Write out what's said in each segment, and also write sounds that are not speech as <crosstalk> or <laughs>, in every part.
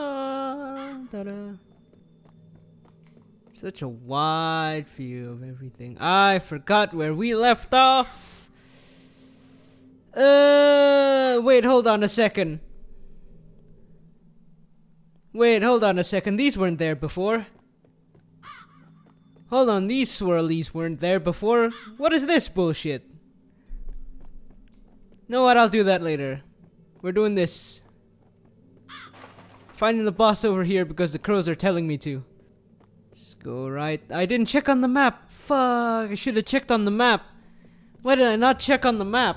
Ah. Such a wide view of everything. I forgot where we left off. Uh, wait, hold on a second. Wait, hold on a second. These weren't there before. Hold on, these swirlies weren't there before. What is this bullshit? Know what? I'll do that later. We're doing this. Finding the boss over here because the crows are telling me to. Let's go right. I didn't check on the map. Fuck, I should have checked on the map. Why did I not check on the map?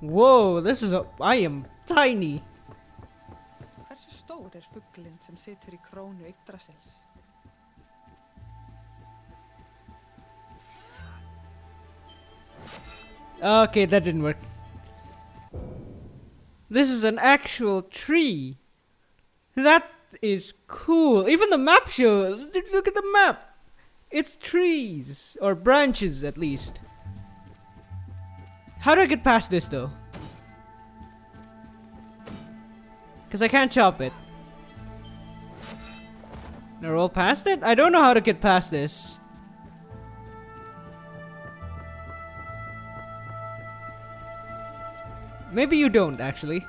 Whoa, this is a. I am tiny. Hversu stór er fugglinn sem situr í krónu Yggdrasils? Okay, that didn't work. This is an actual tree. That is cool. Even the map show. Look at the map. It's trees or branches at least. How do I get past this though? Because I can't chop it. Now roll past it? I don't know how to get past this. Maybe you don't, actually.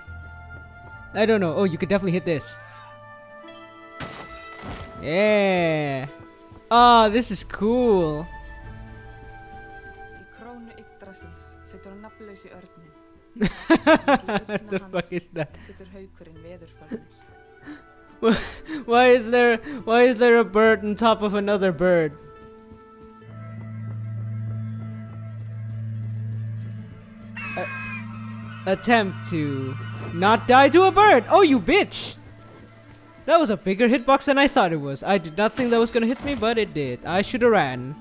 I don't know. Oh, you could definitely hit this. Yeah. Oh, this is cool. Í krónu Yggdrasils situr hann nafnlaus í örnin. <laughs> what the fuck is that? Situr haukurinn veðurförni. <laughs> Why is there why is there a bird on top of another bird? Attempt to not die to a bird. Oh, you bitch! That was a bigger hitbox than I thought it was. I did not think that was gonna hit me, but it did. I should have ran.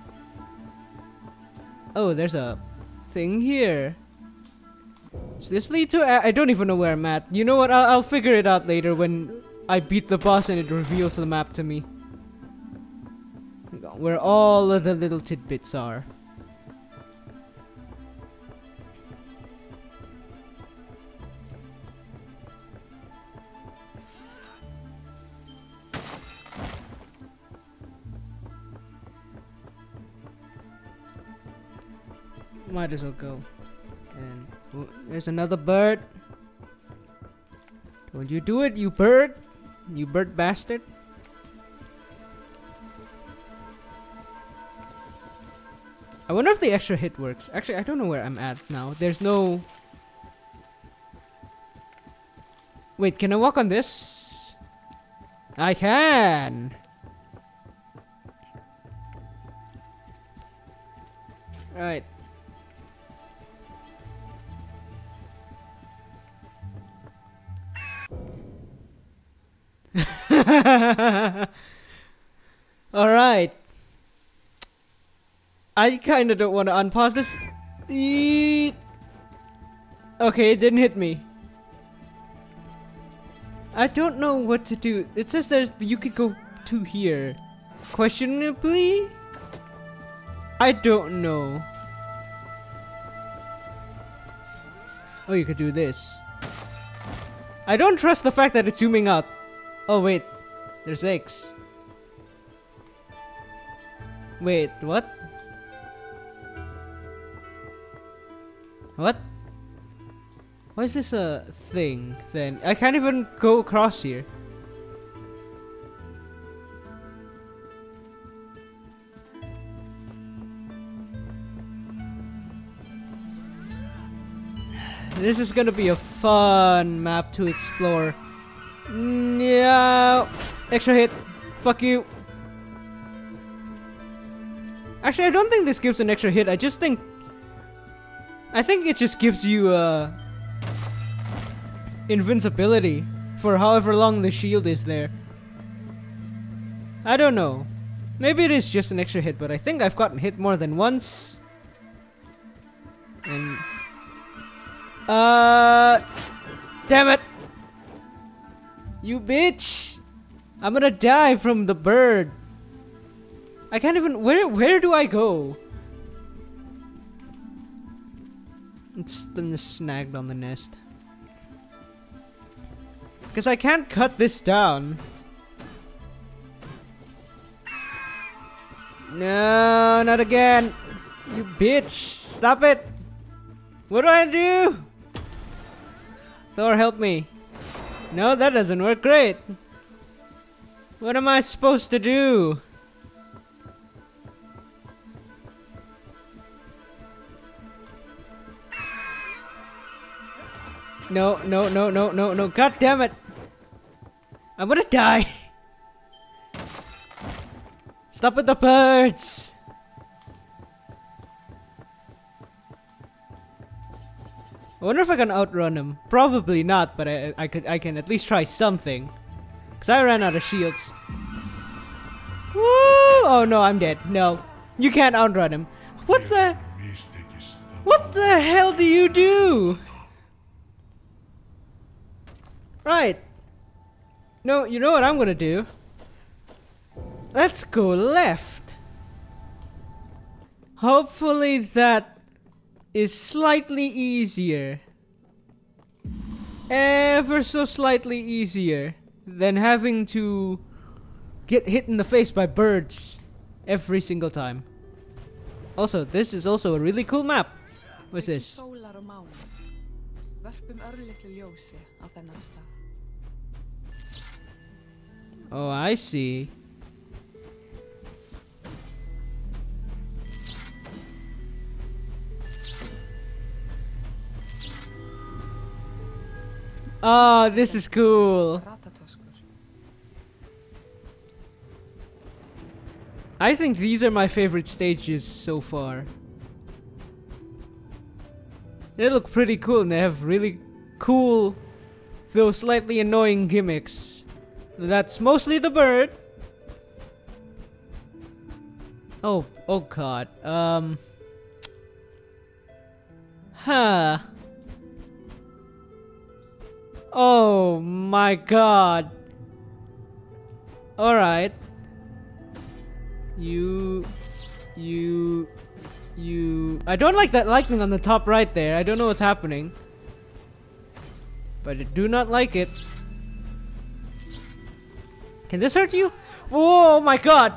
Oh, there's a thing here. Does this lead to? I don't even know where I'm at. You know what? I'll, I'll figure it out later when I beat the boss and it reveals the map to me. Where all of the little tidbits are. Might as well go. And there's another bird. Don't you do it, you bird! You bird bastard. I wonder if the extra hit works. Actually, I don't know where I'm at now. There's no... Wait, can I walk on this? I can! Right. <laughs> Alright. I kinda don't want to unpause this. Okay, it didn't hit me. I don't know what to do. It says there's you could go to here. Questionably? I don't know. Oh, you could do this. I don't trust the fact that it's zooming out. Oh wait, there's X. Wait, what? What? Why is this a thing then? I can't even go across here. This is gonna be a fun map to explore. No. Extra hit. Fuck you. Actually, I don't think this gives an extra hit. I just think... I think it just gives you, uh... Invincibility. For however long the shield is there. I don't know. Maybe it is just an extra hit, but I think I've gotten hit more than once. And... Uh... Damn it! You bitch! I'm gonna die from the bird. I can't even. Where where do I go? It's then snagged on the nest. Because I can't cut this down. No, not again. You bitch. Stop it. What do I do? Thor, help me. No, that doesn't work great. What am I supposed to do? No, no, no, no, no, no. God damn it. I'm gonna die. <laughs> Stop with the birds. I wonder if I can outrun him. Probably not, but I, I could I can at least try something. Cause I ran out of shields. Woo! Oh no, I'm dead. No, you can't outrun him. What the? What the hell do you do? Right. No, you know what I'm gonna do? Let's go left. Hopefully that is slightly easier. Ever so slightly easier than having to get hit in the face by birds every single time. Also, this is also a really cool map. What's this? Sólar og mánu. Vörpum örlitlu ljósi á þennan stað. Oh, I see. Oh, this is cool. I think these are my favorite stages so far. They look pretty cool and they have really cool, though slightly annoying gimmicks. That's mostly the bird. Oh, oh god. Um. Huh. Oh my god. Alright. You. You. You. I don't like that lightning on the top right there. I don't know what's happening. But I do not like it. Can this hurt you? Oh my god!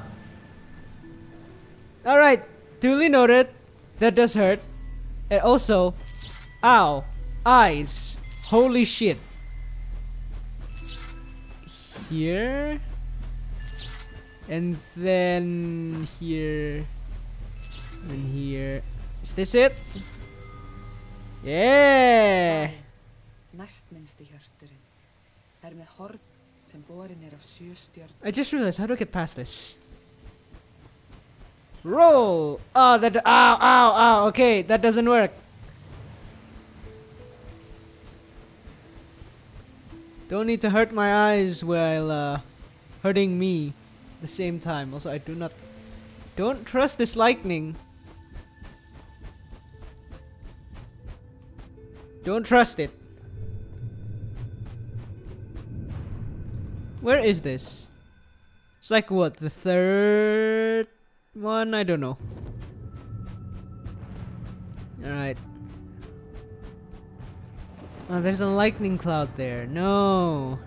Alright, duly noted. That does hurt. And also, ow, eyes. Holy shit. Here. And then here. And here. Is this it? Yeah! Er með horn sem borin er af sjö stjörn. I just realized how do I get past this? Roll! Oh, that. Ow, ow, ow. Okay, that doesn't work. Don't need to hurt my eyes while uh, hurting me at the same time. Also, I do not. Don't trust this lightning. Don't trust it. Where is this? It's like what, the third one? I don't know. Alright. Oh, there's a lightning cloud there. No.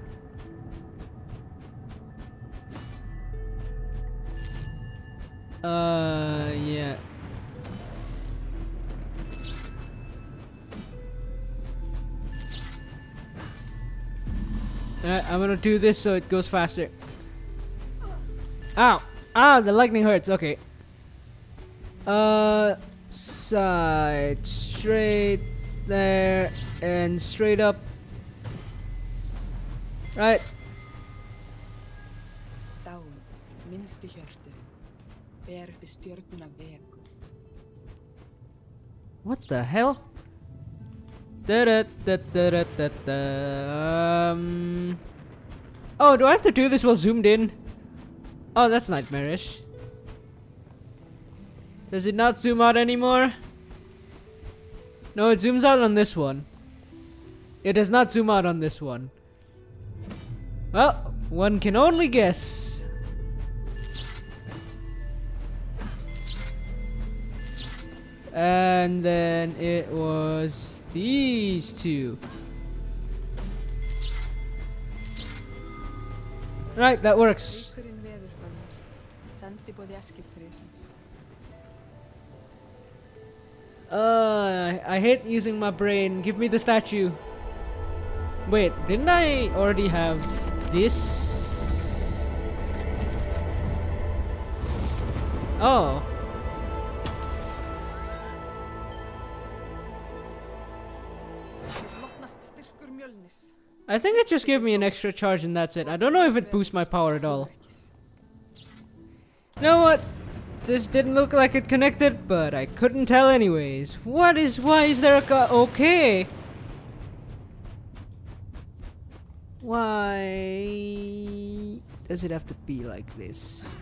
Uh, yeah. Alright, I'm gonna do this so it goes faster. Ow! Ow, the lightning hurts. Okay. Uh, side, straight there, and straight up. Right. Dáin, minnsti hjörturinn. Ber uppi stjörnuna veku. What the hell? Um. Oh, do I have to do this while zoomed in? Oh, that's nightmarish. Does it not zoom out anymore? No, it zooms out on this one. It does not zoom out on this one. Well, one can only guess. And then it was these two. Right, that works. Uh, I hate using my brain. Give me the statue. Wait, didn't I already have this? Oh. I think it just gave me an extra charge and that's it. I don't know if it boosts my power at all. You know what? This didn't look like it connected, but I couldn't tell anyways. What is, why is there a okay. Why does it have to be like this?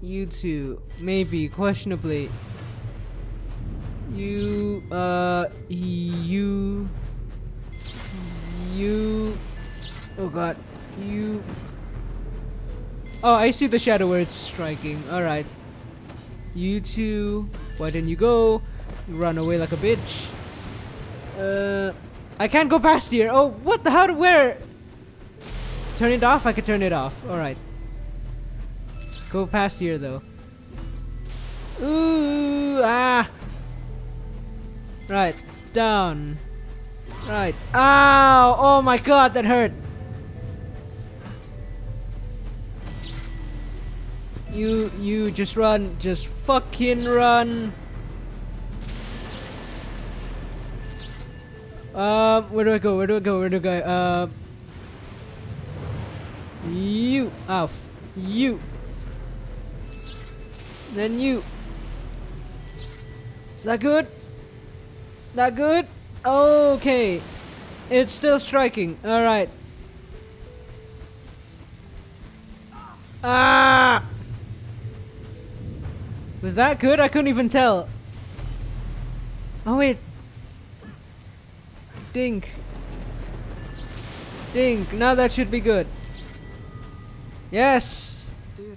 You two, maybe, questionably. You, uh, you, you, oh god, you. Oh, I see the shadow where it's striking. Alright. You two, why didn't you go? You run away like a bitch. Uh, I can't go past here. Oh, what the? How? to- Where? Turn it off? I could turn it off. Alright. Go past here though. Ooh, ah. Right, down. Right. Ow! Oh my god, that hurt. You, you just run. Just fucking run. Um, where do I go? Where do I go? Where do I go? Uh, you. Ow. You. Then you. Is that good? That good? Okay. It's still striking. Alright. Ah! Was that good? I couldn't even tell. Oh wait. Dink. Dink. Now that should be good. Yes! Er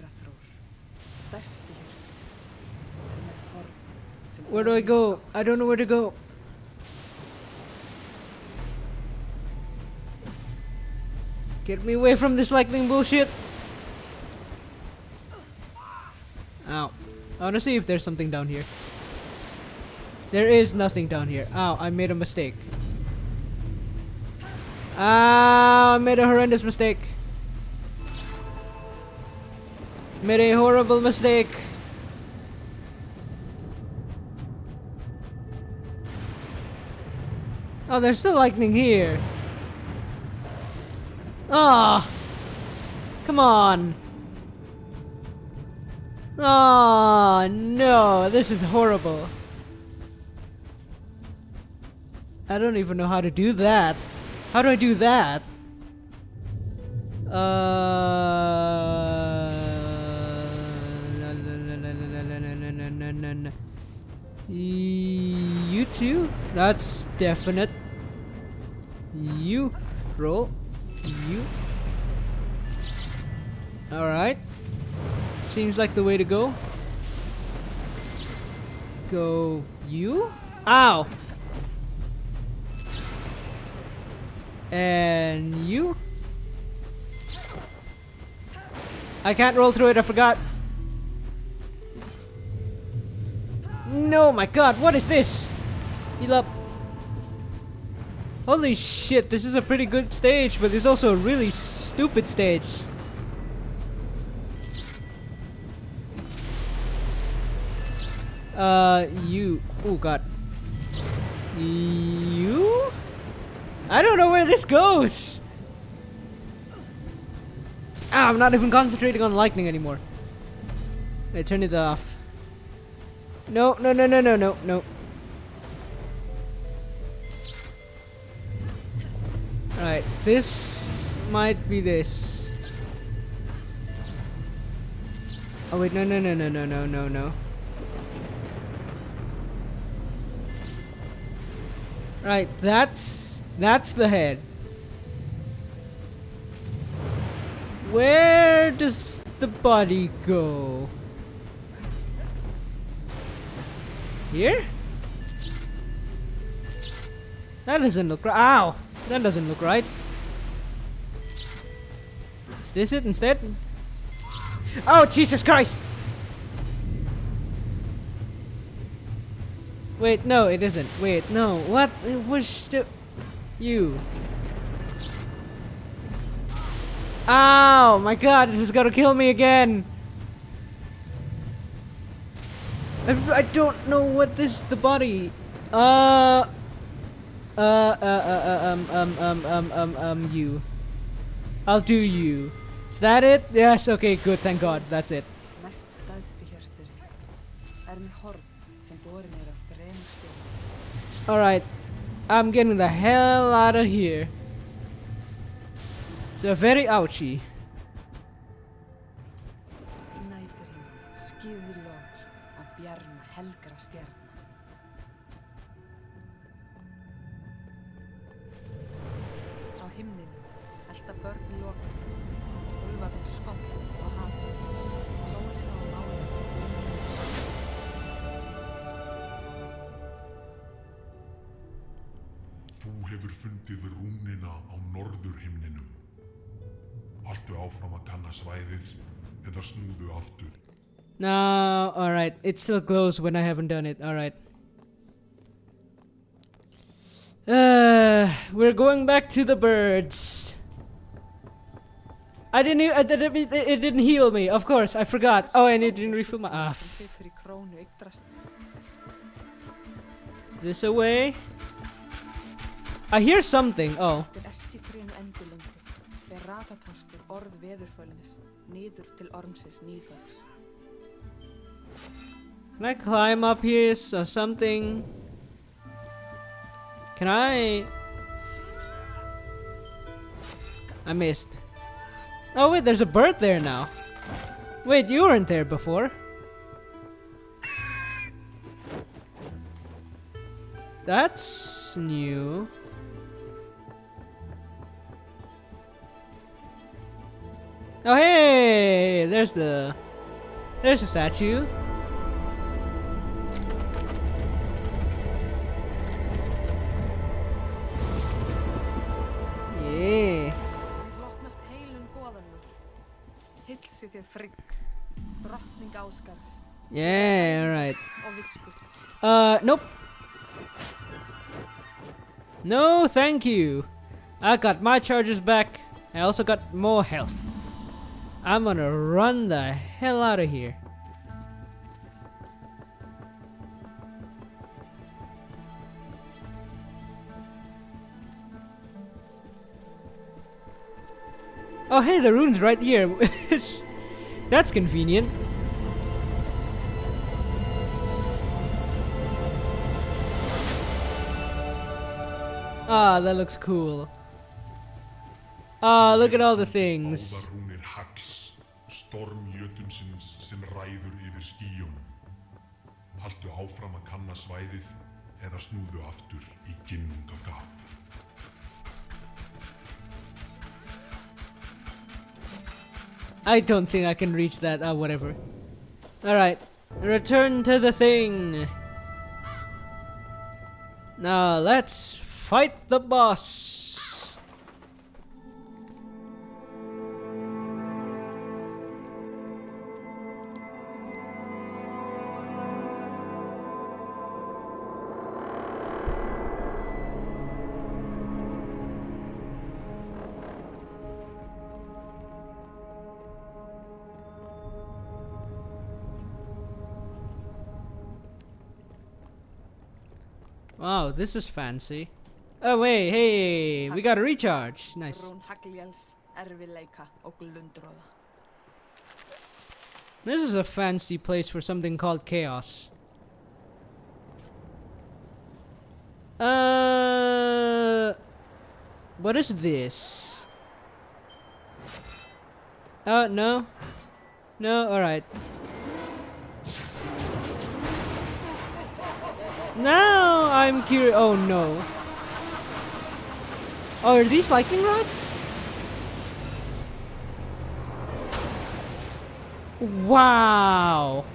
Where do I go? I don't know where to go. Get me away from this lightning bullshit. Ow. I wanna see if there's something down here. There is nothing down here. Ow, I made a mistake. Ow, I made a horrendous mistake. Made a horrible mistake. Oh, there's still lightning here. Ah, come on. Oh no, this is horrible. I don't even know how to do that. How do I do that? Uh. You two? That's definite. You roll. You. Alright. Seems like the way to go. Go you? Ow! And you? I can't roll through it, I forgot. No, my god, what is this? Heal up. Holy shit, this is a pretty good stage, but it's also a really stupid stage. Uh, you. Oh god. You? I don't know where this goes! Ah, I'm not even concentrating on lightning anymore. I turn it off. No, no, no, no, no, no, no. Alright, this might be this. Oh wait, no, no, no, no, no, no, no, no. Right, that's that's the head. Where does the body go? Here? That doesn't look right. Ow! That doesn't look right. Is This it instead? Oh, Jesus Christ! Wait, no, it isn't. Wait, no. What? Was the... You. Ow! My god, this is gonna kill me again! I, I don't know what this... the body... Uh... Uh, uh, uh, uh, um, um, um, um, um, um, you. I'll do you. Is that it? Yes, okay, good, thank god, that's it. Næst stæðsti hjörturinn er með horn sem borin er af þremur stjórnum. Alright, I'm getting the hell out of here. It's a very ouchy. Þú hefur fundið rúnina á norðurhimninum. Haltu áfram að kanna svæðið eða snúðu aftur. No, alright. It still glows when I haven't done it. Alright. Uh, we're going back to the birds. I didn't. e- I didn't. It, it didn't heal me. Of course, I forgot. Oh, and it didn't refill my. Ah, Sem f- situr í I hear something. Oh, Eftir eskitrénu endilöngu Ratatoskur orð veðurfölnis niður til ormsins Níðhöggs. can I climb up here or uh, something? Can I? I missed. Oh wait, there's a bird there now. Wait, you weren't there before. That's new. Oh hey, there's the there's the statue. Yeah. Mér hlotnast heilun goðanum. Hilsi þér frigg, drottning Ásgarðs Yeah, alright. Uh, nope. No, thank you. I got my charges back. I also got more health. I'm gonna run the hell out of here. Oh, hey, the rune's right here. <laughs> That's convenient. Ah, that looks cool. Ah, look at all the things. Hagls, storm jötunsins sem ræður yfir. Haltu áfram að kanna svæðið eða snúðu aftur í. I don't think I can reach that. Ah, whatever. Alright. Return to the thing. Now, let's fight the boss. Wow, this is fancy. Oh, wait, hey, we got a recharge. Nice. Rún hagljels, erfileika og glundróða. This is a fancy place for something called chaos. Uh, what is this? Oh no, no. All Now I'm curious. Oh no. Oh, are these lightning rods? Wow.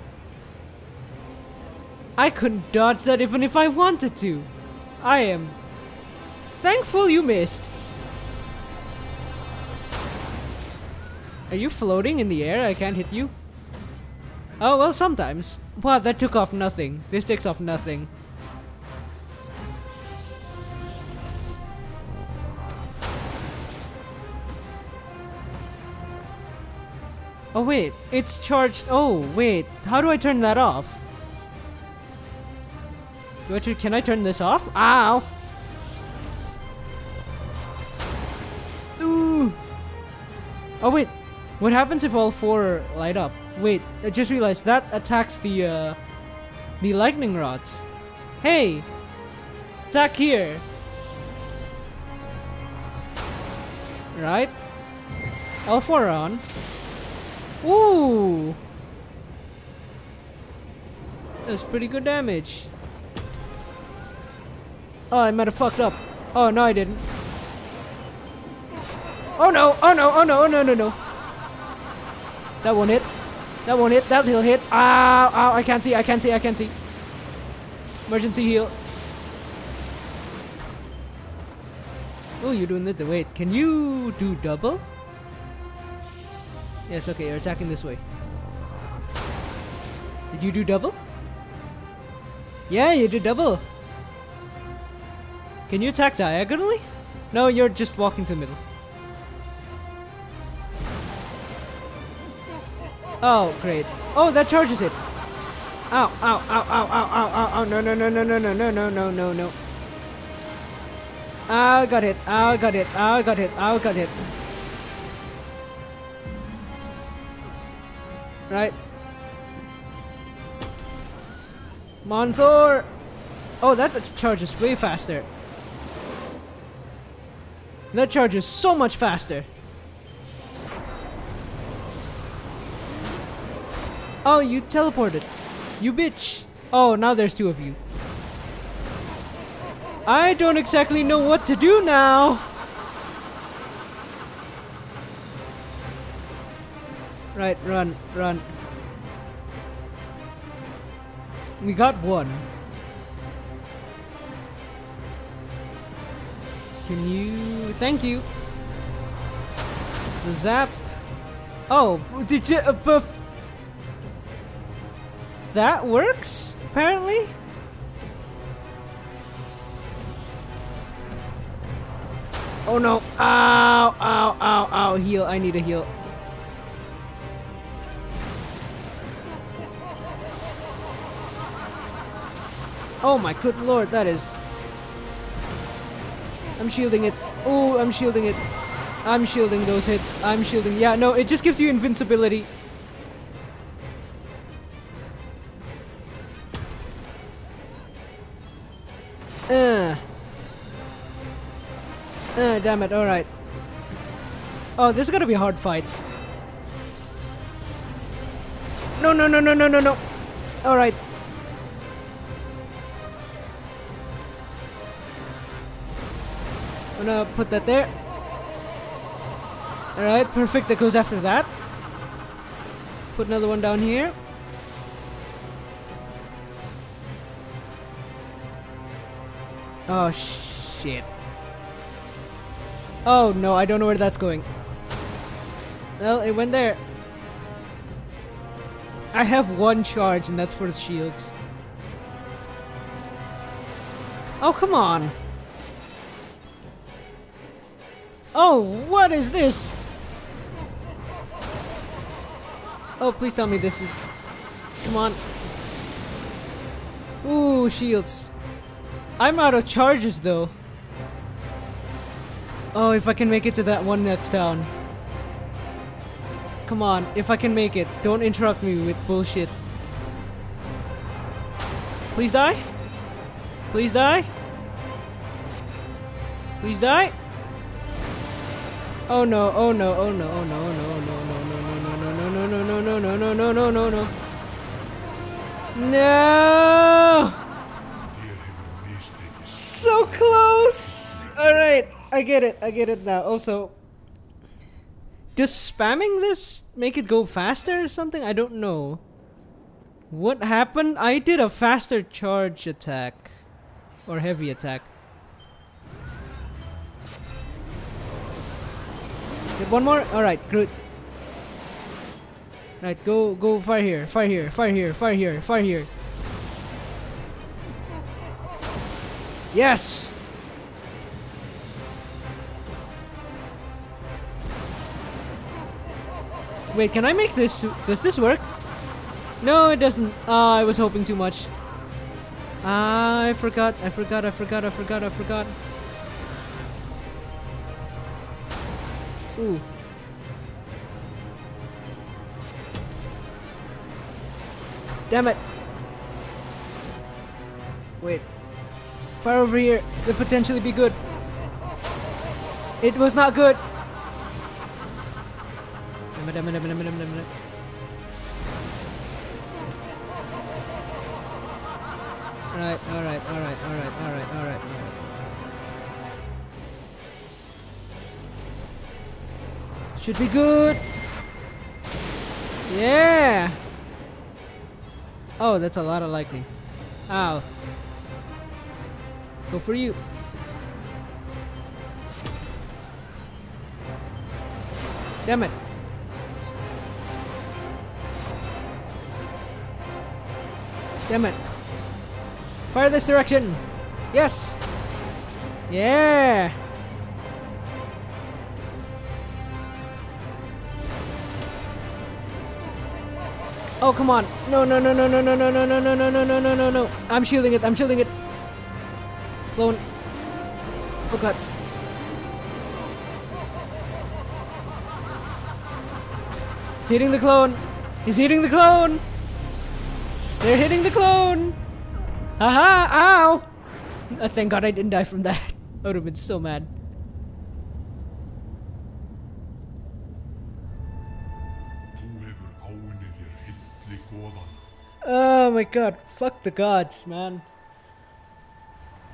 I couldn't dodge that even if I wanted to. I am thankful you missed. Are you floating in the air? I can't hit you? Oh, well, sometimes. Wow, that took off nothing. This takes off nothing. Oh wait, it's charged. Oh wait, how do I turn that off? Can I turn this off? Ow! Ooh! Oh wait, what happens if all four light up? Wait, I just realized that attacks the uh, the lightning rods. Hey, attack here. Right? All four on. Ooh! That's pretty good damage. Oh, I might have fucked up. Oh, no, I didn't. Oh no! Oh no! Oh no! Oh no! No! No! That won't hit. That won't hit. That will hit. Ow! Ow! I can't see. I can't see. I can't see. Emergency heal. Oh, you're doing it. Wait, can you do double? Yes, okay, you're attacking this way. Did you do double? Yeah, you did double. Can you attack diagonally? No, you're just walking to the middle. Oh, great. Oh, that charges it. Ow, ow, ow, ow, ow, ow, ow, ow, no, no, no, no, no, no, no, no, no, no, no. I got hit, I got hit, I got hit, I got hit. Right. Monthor! Oh, that charges way faster. That charges so much faster. Oh, you teleported. You bitch. Oh, now there's two of you. I don't exactly know what to do now. Right, run, run. We got one. Can you... Thank you. It's a zap. Oh, did you... Uh, buff... That works, apparently? Oh no. Ow, ow, ow, ow. Heal. I need a heal. Oh my good lord, that is... I'm shielding it. Oh, I'm shielding it. I'm shielding those hits. I'm shielding. Yeah, no, it just gives you invincibility. Uh. Uh, damn it, alright. Oh, this is gonna be a hard fight. No, no, no, no, no, no, no. Alright. I'm gonna put that there. Alright, perfect. That goes after that. Put another one down here. Oh, shit. Oh, no, I don't know where that's going. Well, it went there. I have one charge, and that's for the shields. Oh, come on. Oh, what is this? Oh, please tell me this is... Come on. Ooh, shields. I'm out of charges, though. Oh, if I can make it to that one that's down. Come on, if I can make it. Don't interrupt me with bullshit. Please die? Please die? Please die? Oh no, oh no, oh no, oh no, oh no, oh no, no, no, no, no, no, no, no, no, no, no, no, no, no. No! Þér hefur mistekist. So close! Alright, I get it, I get it now. Also, does spamming this make it go faster or something? I don't know. What happened? I did a faster charge attack. Or heavy attack. Get one more? Alright, good. Right, go go far here, far here, far here, far here, far here. Yes! Wait, can I make this? Does this work? No, it doesn't. Ah, I was hoping too much. Ah, I forgot, I forgot, I forgot, I forgot, I forgot. Ooh. Damn it. Wait. Far over here could potentially be good. It was not good. Alright, alright, alright, alright, alright, alright, Should be good. Yeah. Oh, that's a lot of lightning. Ow. Go for you. Damn it. Damn it. Fire this direction. Yes. Yeah. Oh, come on. No, no, no, no, no, no, no, no, no, no, no, no, no, no, no, no. I'm shielding it. I'm shielding it. Clone. Oh, God. He's hitting the clone. He's hitting the clone. They're hitting the clone. Haha, ow. Oh, thank God I didn't die from that. I would have been so mad. Oh my god, fuck the gods, man.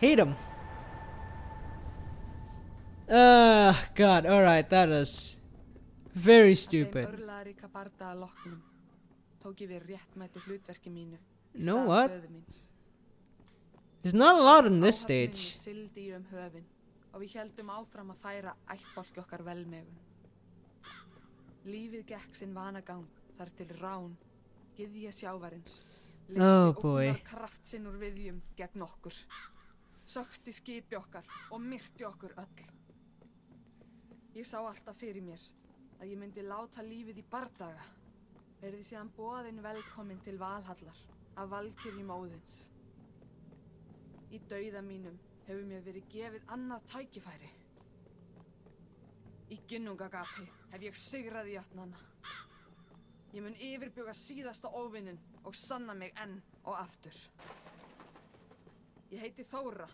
Hate them. Ah, uh, god, alright, that is very stupid. You know what? There's not a lot in this stage. Lífið gekk sinn vanagang þar til rán gyðja sjávarins, listi Oh, boy. ógnar kraft sinn úr viðjum gegn okkur. Sökti skipi okkar og myrti okkur öll. Ég sá alltaf fyrir mér að ég myndi láta lífið í bardaga. Verði síðan bóðin velkomin til Valhallar af Valkyrjum Óðins. Í dauða mínum hefur mér verið gefið annað tækifæri. Í ginnungagapi hef ég sigrað í jötnana. Ég mun yfirbuga síðasta óvinnin og sanna mig enn og aftur. Ég heiti Þóra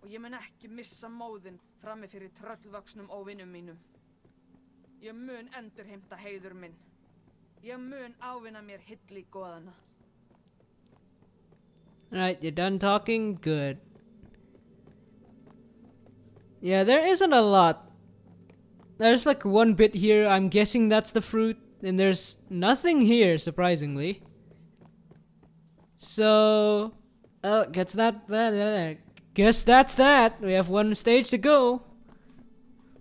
og ég mun ekki missa móðin frammi fyrir tröllvöksnum óvinnum mínum. Ég mun endurheimta heiður minn. Ég mun ávinna mér hilli góðana. Alright, you're done talking? Good. Yeah, there isn't a lot. There's like one bit here, I'm guessing that's the fruit, and there's nothing here, surprisingly. So, oh, guess that, that, that, guess that's that. We have one stage to go.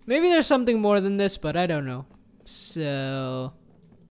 Maybe there's something more than this, but I don't know. So,